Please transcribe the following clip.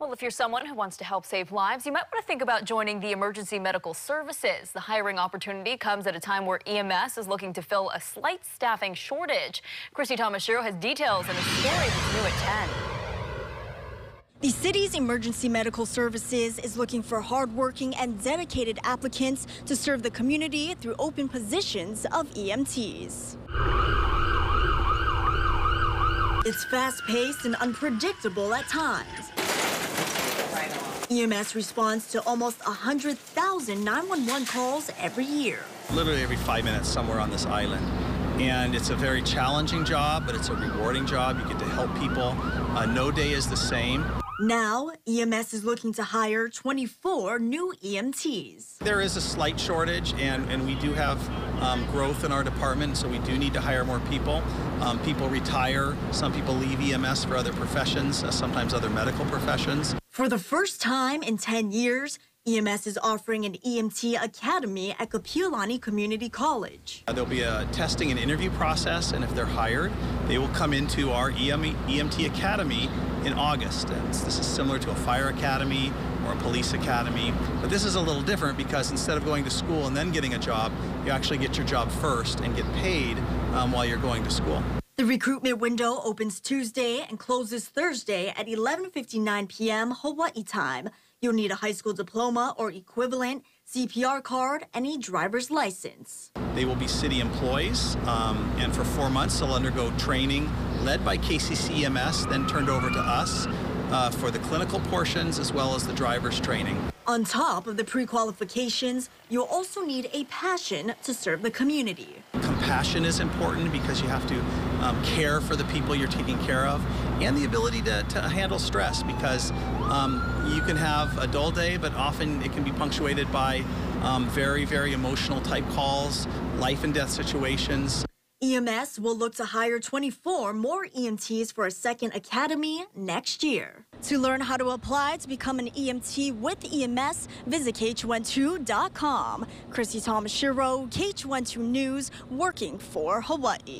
Well, if you're someone who wants to help save lives, you might want to think about joining the Emergency Medical Services. The hiring opportunity comes at a time where EMS is looking to fill a slight staffing shortage. Christy Tomashiro has details and a story that's new at 10. The city's emergency medical services is looking for hardworking and dedicated applicants to serve the community through open positions of EMTs. It's fast-paced and unpredictable at times. EMS responds to almost 100,000 911 calls every year. Literally every five minutes somewhere on this island. And it's a very challenging job, but it's a rewarding job. You get to help people. Uh, no day is the same. Now, EMS is looking to hire 24 new EMTs. There is a slight shortage, and, and we do have um, growth in our department, so we do need to hire more people. Um, people retire, some people leave EMS for other professions, uh, sometimes other medical professions. For the first time in 10 years, EMS is offering an EMT academy at Kapiolani Community College. Uh, there'll be a testing and interview process, and if they're hired, they will come into our EM EMT academy in August. And this is similar to a fire academy or a police academy, but this is a little different because instead of going to school and then getting a job, you actually get your job first and get paid um, while you're going to school. The recruitment window opens Tuesday and closes Thursday at 11:59 p.m. Hawaii time. You'll need a high school diploma or equivalent, CPR card, and a driver's license. They will be city employees, um, and for four months they'll undergo training led by KCCEMS, then turned over to us uh, for the clinical portions as well as the driver's training. On top of the pre-qualifications, you'll also need a passion to serve the community. Compassion is important because you have to um, care for the people you're taking care of, and the ability to, to handle stress because um, you can have a dull day, but often it can be punctuated by um, very, very emotional type calls, life and death situations. EMS will look to hire 24 more EMTs for a second academy next year. To learn how to apply to become an EMT with EMS, visit KHON2.com. Chrissy Tomashiro, KHON2 News, working for Hawaii.